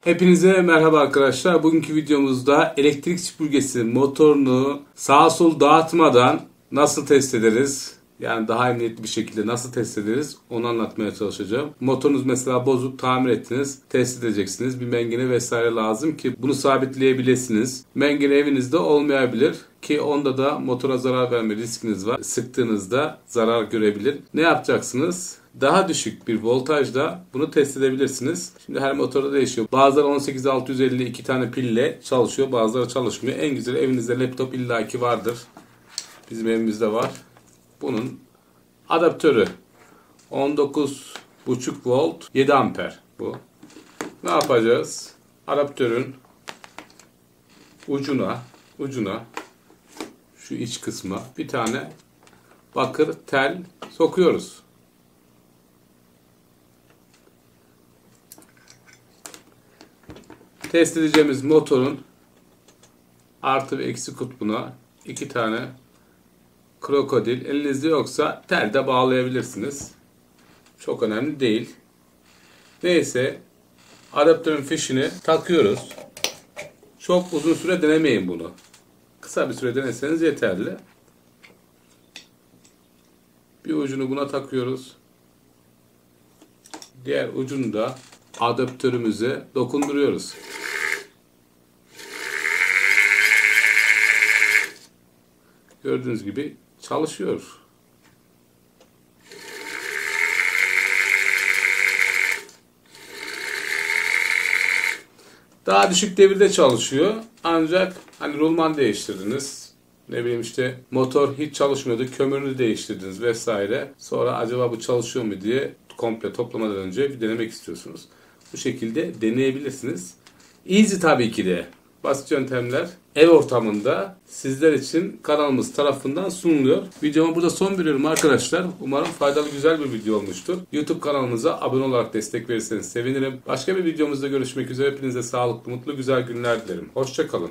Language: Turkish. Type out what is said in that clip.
Hepinize merhaba arkadaşlar. Bugünkü videomuzda elektrik süpürgesi motorunu sağa sol dağıtmadan nasıl test ederiz? Yani daha emniyetli bir şekilde nasıl test ederiz onu anlatmaya çalışacağım. Motorunuz mesela bozuk tamir ettiniz. Test edeceksiniz. Bir mengene vesaire lazım ki bunu sabitleyebilirsiniz. Mengene evinizde olmayabilir ki onda da motora zarar verme riskiniz var. Sıktığınızda zarar görebilir. Ne yapacaksınız? Daha düşük bir voltajda bunu test edebilirsiniz. Şimdi her motorda değişiyor. Bazıları 18650 iki tane pille çalışıyor. Bazıları çalışmıyor. En güzeli evinizde laptop illaki vardır. Bizim evimizde var. Bunun adaptörü 19.5 volt 7 amper bu. Ne yapacağız? Adaptörün ucuna ucuna şu iç kısma bir tane bakır tel sokuyoruz. Test edeceğimiz motorun artı ve eksi kutbuna iki tane krokodil elinizde yoksa tel de bağlayabilirsiniz. Çok önemli değil. Neyse adaptörün fişini takıyoruz. Çok uzun süre denemeyin bunu. Kısa bir süre deneseniz yeterli. Bir ucunu buna takıyoruz. Diğer ucunu da adaptörümüze dokunduruyoruz. Gördüğünüz gibi çalışıyor. Daha düşük devirde çalışıyor. Ancak hani rulman değiştirdiniz. Ne bileyim işte motor hiç çalışmıyordu. Kömürünü değiştirdiniz vesaire. Sonra acaba bu çalışıyor mu diye komple toplamadan önce bir denemek istiyorsunuz. Bu şekilde deneyebilirsiniz. Easy tabii ki de. Basit yöntemler ev ortamında sizler için kanalımız tarafından sunuluyor. Videoma burada son veriyorum arkadaşlar. Umarım faydalı güzel bir video olmuştur. YouTube kanalımıza abone olarak destek verirseniz sevinirim. Başka bir videomuzda görüşmek üzere. Hepinize sağlıklı, mutlu, güzel günler dilerim. Hoşçakalın.